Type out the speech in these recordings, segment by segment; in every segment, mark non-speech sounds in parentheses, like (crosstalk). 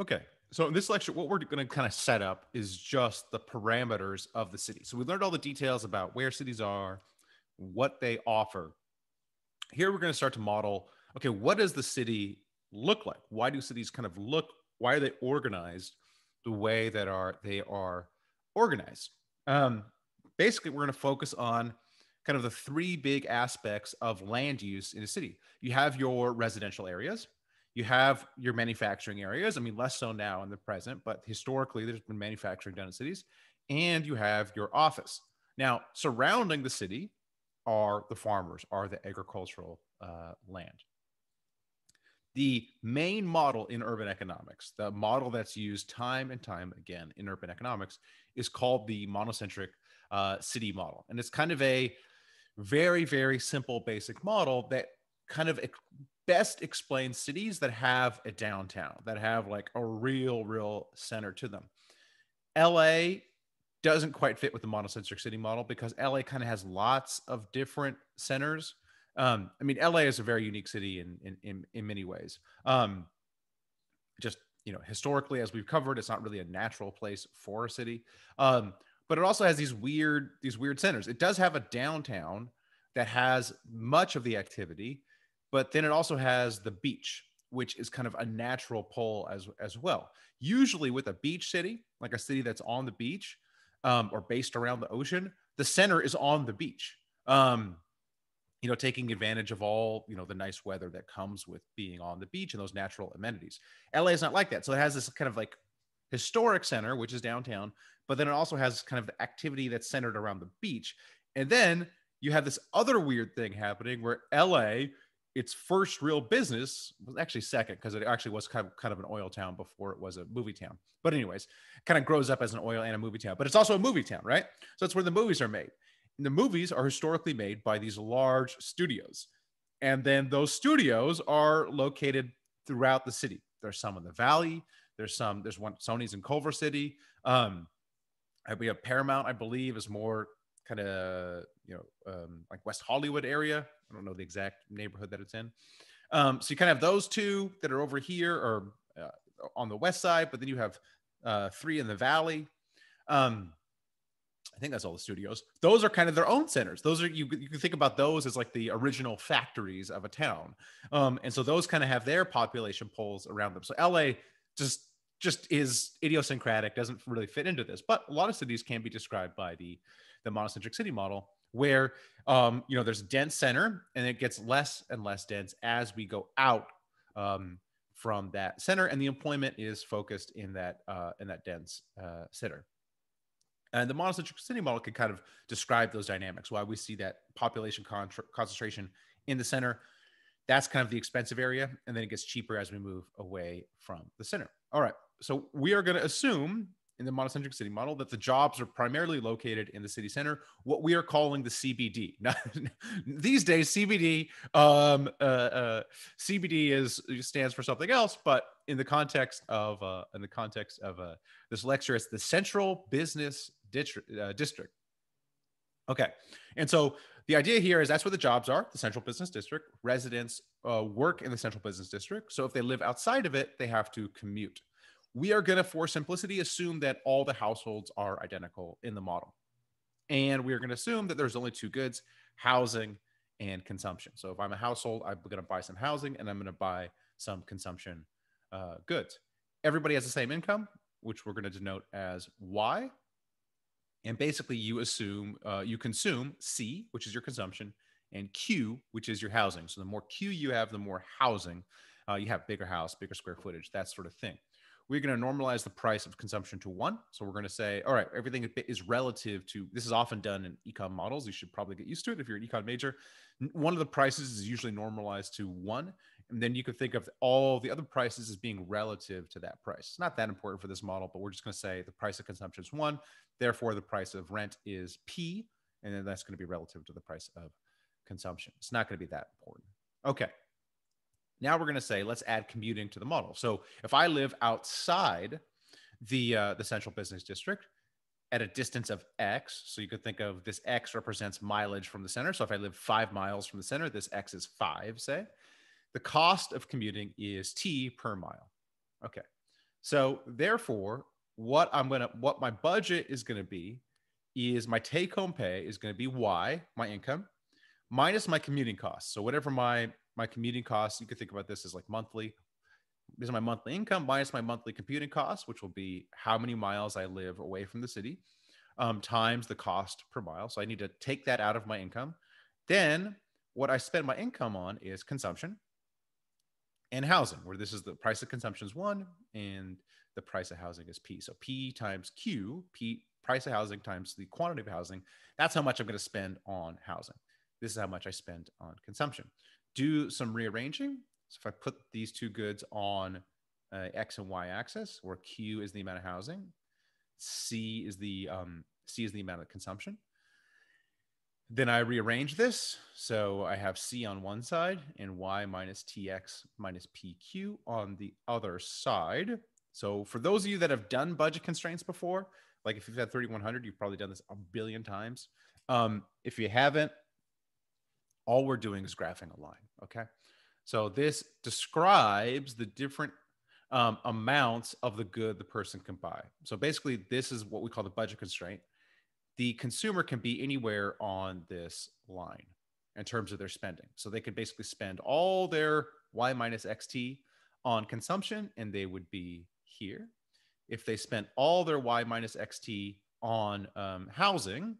Okay. So in this lecture, what we're going to kind of set up is just the parameters of the city. So we learned all the details about where cities are, what they offer. Here we're going to start to model, okay, what does the city look like? Why do cities kind of look, why are they organized the way that are they are organized? Um, basically, we're going to focus on kind of the three big aspects of land use in a city. You have your residential areas, you have your manufacturing areas. I mean, less so now in the present, but historically, there's been manufacturing done in cities, and you have your office. Now, surrounding the city are the farmers, are the agricultural uh, land. The main model in urban economics, the model that's used time and time again in urban economics, is called the monocentric uh, city model. And it's kind of a very, very simple, basic model that kind of best explains cities that have a downtown, that have like a real, real center to them. LA doesn't quite fit with the monocentric city model because LA kind of has lots of different centers. Um, I mean, LA is a very unique city in in in, in many ways. Um, just you know, historically, as we've covered, it's not really a natural place for a city. Um, but it also has these weird these weird centers. It does have a downtown that has much of the activity, but then it also has the beach, which is kind of a natural pull as as well. Usually with a beach city, like a city that's on the beach um, or based around the ocean, the center is on the beach. Um, you know, taking advantage of all you know the nice weather that comes with being on the beach and those natural amenities. LA is not like that, so it has this kind of like historic center, which is downtown, but then it also has kind of the activity that's centered around the beach. And then you have this other weird thing happening where LA, its first real business was actually second because it actually was kind of, kind of an oil town before it was a movie town. But anyways, kind of grows up as an oil and a movie town, but it's also a movie town, right? So that's where the movies are made. And the movies are historically made by these large studios. And then those studios are located throughout the city. There's some in the valley. There's some, there's one, Sony's in Culver City. Um, we have Paramount, I believe, is more kind of you know um, like West Hollywood area. I don't know the exact neighborhood that it's in. Um, so you kind of have those two that are over here or uh, on the west side, but then you have uh, three in the valley. Um, I think that's all the studios. Those are kind of their own centers. Those are you you can think about those as like the original factories of a town. Um, and so those kind of have their population poles around them. So LA just just is idiosyncratic, doesn't really fit into this. But a lot of cities can be described by the the monocentric city model, where um, you know there's a dense center and it gets less and less dense as we go out um, from that center, and the employment is focused in that uh, in that dense uh, center. And the monocentric city model can kind of describe those dynamics. Why we see that population con- concentration in the center, that's kind of the expensive area, and then it gets cheaper as we move away from the center. All right, so we are going to assume in the monocentric city model that the jobs are primarily located in the city center, what we are calling the CBD. (laughs) Now, these days, CBD um, uh, uh, CBD is stands for something else, but in the context of uh, in the context of uh, this lecture, it's the Central Business District. Uh, district. Okay, and so the idea here is that's where the jobs are, the Central Business District. Residents uh, work in the Central Business District, so if they live outside of it, they have to commute we are going to, for simplicity, assume that all the households are identical in the model. And we are going to assume that there's only two goods housing and consumption. So if I'm a household, I'm going to buy some housing and I'm going to buy some consumption uh, goods. Everybody has the same income, which we're going to denote as Y. And basically, you assume uh, you consume C, which is your consumption, and Q, which is your housing. So the more Q you have, the more housing uh, you have, bigger house, bigger square footage, that sort of thing we're going to normalize the price of consumption to one. So we're going to say, all right, everything is relative to this is often done in econ models. You should probably get used to it if you're an econ major. One of the prices is usually normalized to one. And then you could think of all the other prices as being relative to that price. It's not that important for this model, but we're just going to say the price of consumption is one. Therefore, the price of rent is P. And then that's going to be relative to the price of consumption. It's not going to be that important. Okay. Now we're going to say, let's add commuting to the model. So if I live outside the, uh, the central business district at a distance of X, so you could think of this X represents mileage from the center. So if I live five miles from the center, this X is five, say. The cost of commuting is T per mile. Okay. So therefore, what I'm gonna what my budget is gonna be is my take home pay is gonna be Y, my income, minus my commuting costs. So whatever my my commuting costs, you could think about this as like monthly. This is my monthly income minus my monthly commuting costs, which will be how many miles I live away from the city, um, times the cost per mile. So I need to take that out of my income. Then what I spend my income on is consumption and housing, where this is the price of consumption is one and the price of housing is P. So P times Q, P price of housing times the quantity of housing. That's how much I'm going to spend on housing. This is how much I spend on consumption. Do some rearranging. So if I put these two goods on uh, X and Y axis, where Q is the amount of housing, C is the um, C is the amount of consumption. Then I rearrange this. So I have C on one side and Y minus TX minus PQ on the other side. So for those of you that have done budget constraints before, like if you've had 3100, you've probably done this a billion times. Um, if you haven't, all we're doing is graphing a line. Okay. So this describes the different um, amounts of the good the person can buy. So basically, this is what we call the budget constraint the consumer can be anywhere on this line in terms of their spending. So they could basically spend all their Y minus XT on consumption and they would be here. If they spent all their Y minus XT on um, housing,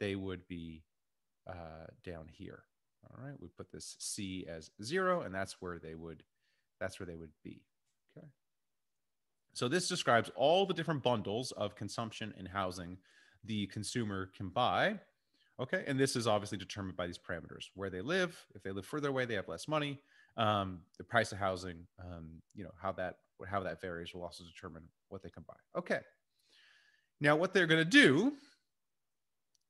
they would be uh, down here. All right, we put this C as zero, and that's where they would, that's where they would be. Okay. So this describes all the different bundles of consumption and housing the consumer can buy. Okay. And this is obviously determined by these parameters where they live. If they live further away, they have less money. Um, the price of housing, um, you know, how that how that varies will also determine what they can buy. Okay. Now, what they're going to do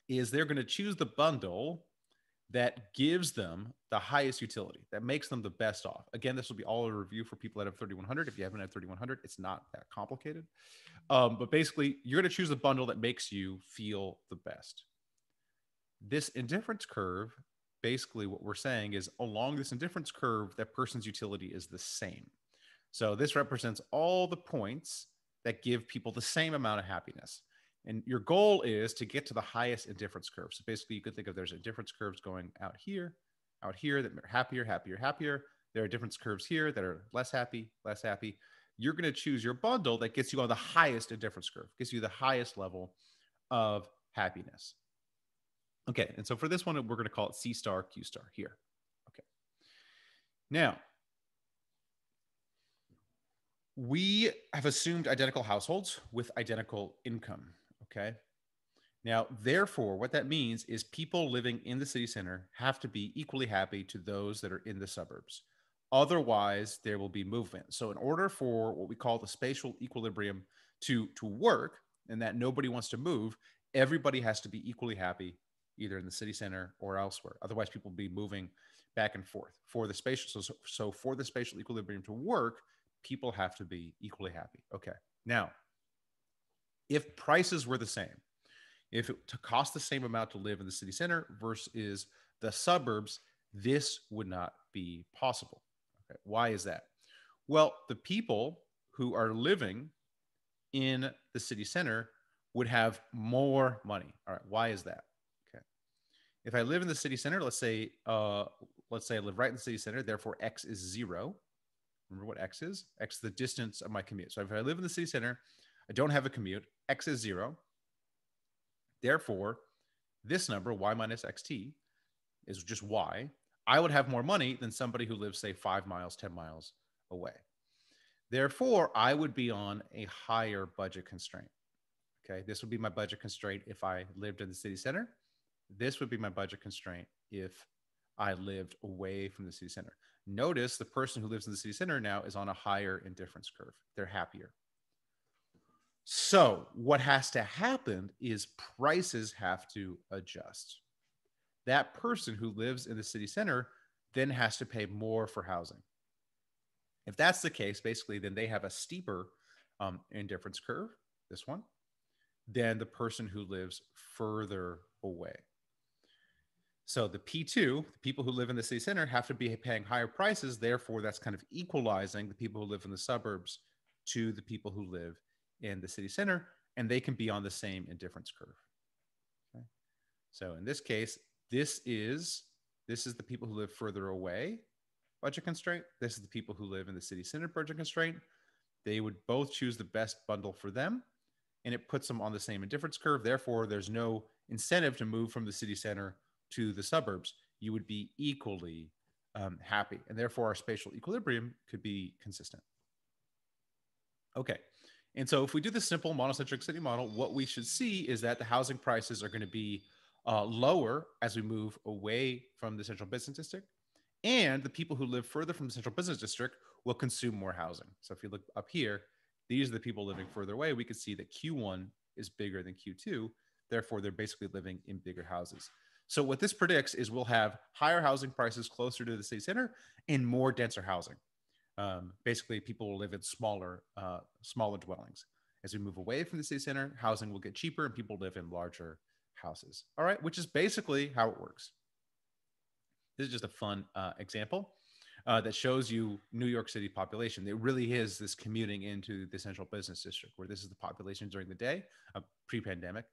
is they're going to choose the bundle that gives them the highest utility, that makes them the best off. Again, this will be all a review for people that have 3100. If you haven't had 3100, it's not that complicated. Um, but basically, you're going to choose a bundle that makes you feel the best. This indifference curve, basically, what we're saying is along this indifference curve, that person's utility is the same. So this represents all the points that give people the same amount of happiness. And your goal is to get to the highest indifference curve. So basically, you could think of there's indifference curves going out here, out here that are happier, happier, happier. There are difference curves here that are less happy, less happy you're going to choose your bundle that gets you on the highest indifference curve, gets you the highest level of happiness. Okay, and so for this one, we're going to call it C star, Q star here. Okay. Now, we have assumed identical households with identical income. Okay. Now, therefore, what that means is people living in the city center have to be equally happy to those that are in the suburbs. Otherwise, there will be movement. So, in order for what we call the spatial equilibrium to, to work and that nobody wants to move, everybody has to be equally happy either in the city center or elsewhere. Otherwise, people will be moving back and forth. For the spatial, so, so for the spatial equilibrium to work, people have to be equally happy. Okay. Now, if prices were the same, if it to cost the same amount to live in the city center versus the suburbs, this would not be possible. Okay. Why is that? Well, the people who are living in the city center would have more money. All right. Why is that? Okay. If I live in the city center, let's say, uh, let's say I live right in the city center, therefore X is zero. Remember what X is? X is the distance of my commute. So if I live in the city center, I don't have a commute, X is zero. Therefore, this number, Y minus XT, is just Y. I would have more money than somebody who lives, say, five miles, 10 miles away. Therefore, I would be on a higher budget constraint. Okay. This would be my budget constraint if I lived in the city center. This would be my budget constraint if I lived away from the city center. Notice the person who lives in the city center now is on a higher indifference curve. They're happier. So, what has to happen is prices have to adjust that person who lives in the city center then has to pay more for housing. If that's the case, basically, then they have a steeper um, indifference curve, this one, than the person who lives further away. So the P2, the people who live in the city center have to be paying higher prices. Therefore, that's kind of equalizing the people who live in the suburbs to the people who live in the city center, and they can be on the same indifference curve. Okay. So in this case, this is this is the people who live further away budget constraint. This is the people who live in the city center budget constraint. They would both choose the best bundle for them, and it puts them on the same indifference curve. Therefore, there's no incentive to move from the city center to the suburbs. You would be equally um, happy, and therefore our spatial equilibrium could be consistent. Okay, and so if we do the simple monocentric city model, what we should see is that the housing prices are going to be uh, lower as we move away from the central business district. And the people who live further from the central business district will consume more housing. So if you look up here, these are the people living further away. We can see that Q1 is bigger than Q2. Therefore, they're basically living in bigger houses. So what this predicts is we'll have higher housing prices closer to the city center and more denser housing. Um, basically, people will live in smaller, uh, smaller dwellings. As we move away from the city center, housing will get cheaper and people live in larger houses. All right, which is basically how it works. This is just a fun uh, example uh, that shows you New York City population. It really is this commuting into the central business district, where this is the population during the day, pre-pandemic,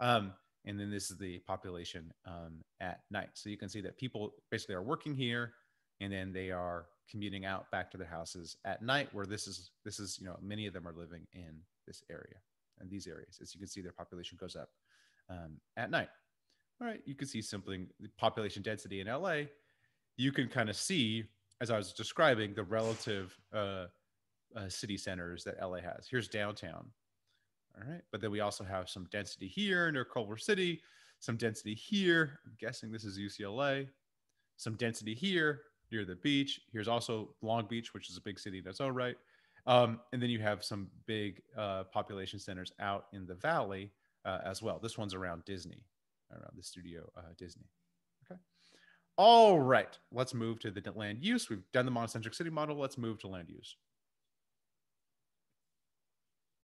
um, and then this is the population um, at night. So you can see that people basically are working here, and then they are commuting out back to their houses at night where this is this is you know many of them are living in this area and these areas. As you can see their population goes up um, at night. All right you can see simply the population density in la you can kind of see as i was describing the relative uh, uh, city centers that la has. Here's downtown. All right but then we also have some density here near culver city some density here. I'm guessing this is ucla some density here near the beach. Here's also Long Beach, which is a big city its own right. Um, and then you have some big uh, population centers out in the valley uh, as well. This one's around Disney, around the studio uh, Disney. Okay. All right. Let's move to the land use. We've done the monocentric city model. Let's move to land use.